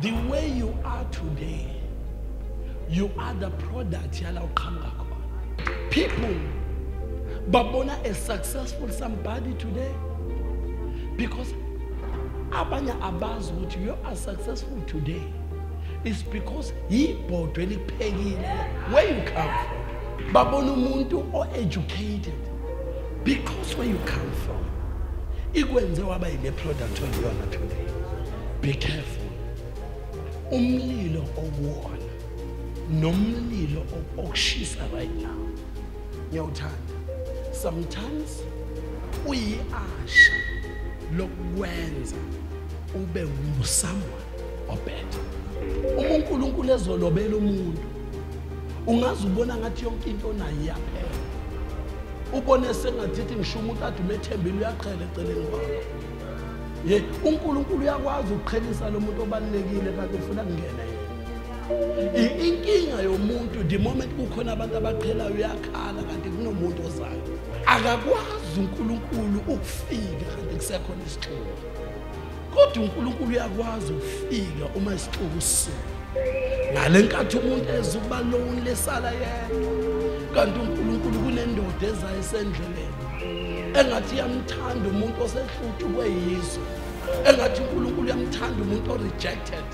the way you are today you are the product yala uqhamuka khona people babona a successful somebody today. Because abanye abazi ukuthi you are successful today is because yibhodwe eliphekile where you come from? Babona umuntu o-educated because where you come from ikwenze waba yile product oyiyona today. Be careful umlilo owuwona nomlilo o- okushisa right now. Ngiyawuthanda sometimes uyi-asha lokwenza ube ngusomeone obetter uma unkulunkulu ezolobela umuntu ungaze ubona ngathi yonke into onayo iyaphela. Ubone sengathithi ngisho umuntu ade umethembile uyaqhela eceleni kwakho ye unkulunkulu uyakwazi ukuqhelisa lo muntu obalulekile kanti ufuna kungena yena. I- inkinga yomuntu the moment kukhona abantu abaqhelayo uyakhala kanti kunomuntu ozayo. Akakwazi unkulunkulu ukufika kanti kusekhona isixuku kodwa unkulunkulu uyakwazi ukufika uma isixuku sisuka ngale nkathi umuntu ezukuba loni lesala yedwa kanti unkulunkulu kunendoda ezayo esendleleni engathi iyamthanda umuntu osehluthu kweyizwe engathi unkulunkulu uyamthanda umuntu orejected.